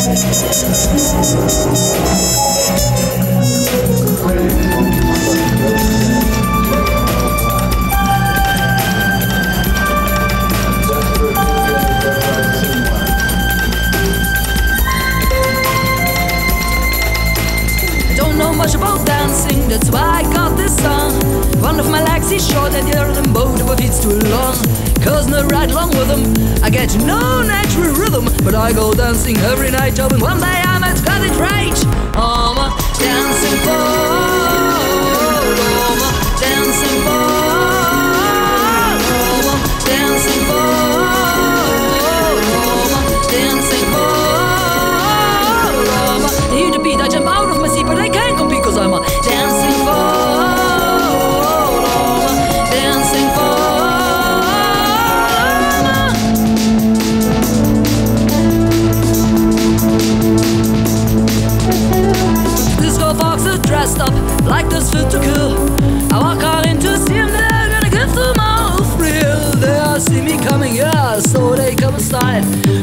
I don't know much about dancing, that's why I got this song. One of my legs is short and the other both of it's too long. Cause no right along with them, I get no natural rhythm. But I go dancing every night, hoping one day I might cut it right. I'm dancing for,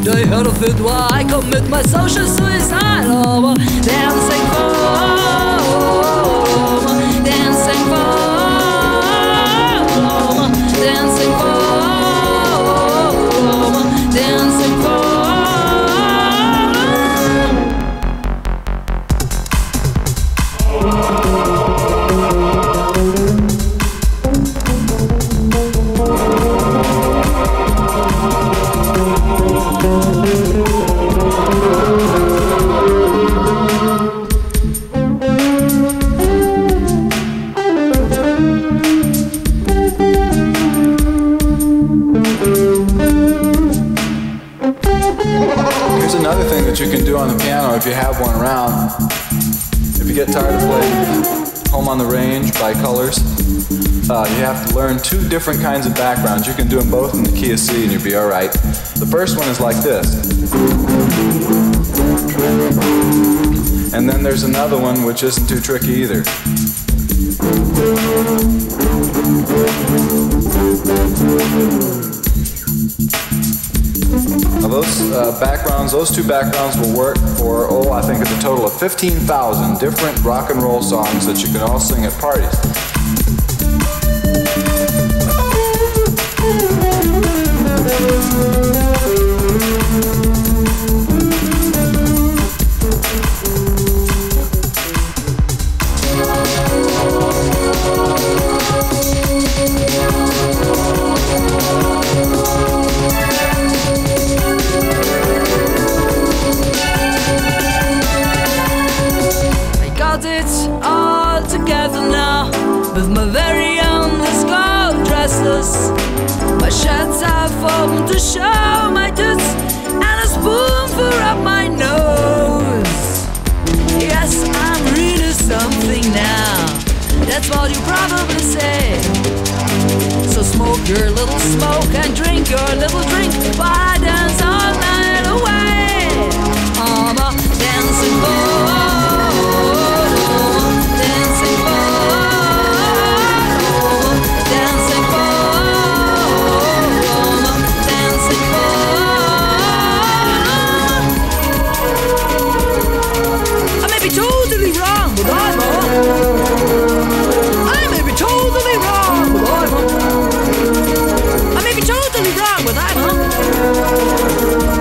They heard of it, why I commit my social suicide. Oh, dancing another thing that you can do on the piano if you have one around. If you get tired of playing Home on the Range by Colors, uh, you have to learn two different kinds of backgrounds. You can do them both in the key of C and you'll be alright. The first one is like this. And then there's another one which isn't too tricky either. Now those uh, backgrounds, those two backgrounds will work for, oh, I think it's a total of 15,000 different rock and roll songs that you can all sing at parties. Dresses. My shirts are formed to show my tits and a spoonful up my nose. Yes, I'm really something now. That's what you probably say. So smoke your little smoke and drink your little drink be totally wrong, but I'm not. I may be totally wrong, but I'm not. I may be totally wrong, but I'm not.